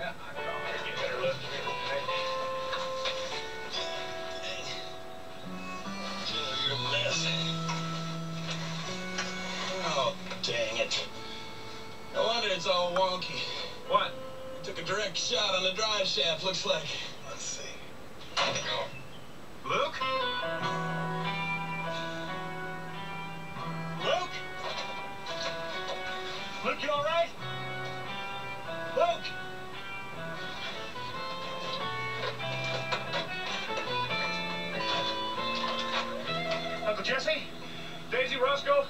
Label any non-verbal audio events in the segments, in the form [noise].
Oh, dang it. No wonder it's all wonky. What? Took a direct shot on the drive shaft, looks like. Let's see. Luke? Luke? Luke, you all right? Luke? Jesse? Daisy Roscoe?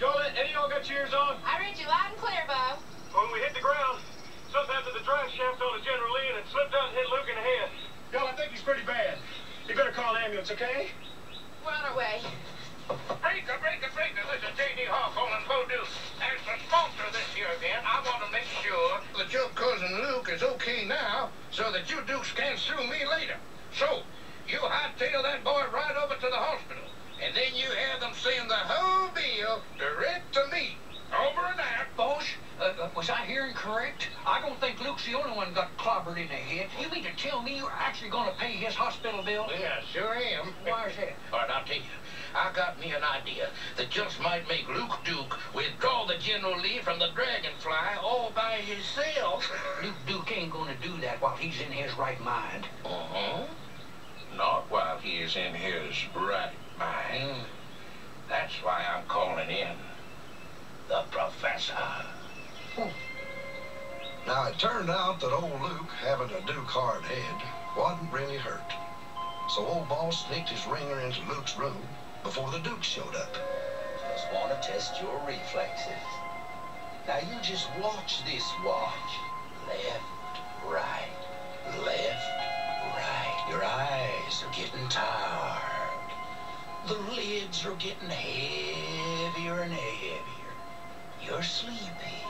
Y'all, any of y'all got your ears on? I read you loud and clear, Bo. When we hit the ground, something happened to the drive shaft on the General Lee and it slipped out and hit Luke in the head. Y'all, I think he's pretty bad. You better call an ambulance, okay? We're on our way. Breaker, breaker, breaker, this is J.D. Hawthorne and Bo Duke. As the sponsor of this here event, I want to make sure that your cousin Luke is okay now so that you Dukes can't sue me later. So, you hightail that boy right over to the hospital, correct? I don't think Luke's the only one got clobbered in the head. You mean to tell me you're actually going to pay his hospital bill? Yeah, sure am. Why is that? All right, I'll tell you. I got me an idea that just might make Luke Duke withdraw the General Lee from the Drag'n'Fly all by himself. [laughs] Luke Duke ain't going to do that while he's in his right mind. Uh-huh. Not while he is in his right mind. That's why I'm calling in the professor. Now, it turned out that old Luke, having a Duke hard head, wasn't really hurt. So old boss sneaked his ringer into Luke's room before the Duke showed up. Just want to test your reflexes. Now you just watch this watch. Left, right, left, right. Your eyes are getting tired. The lids are getting heavier and heavier. You're sleepy.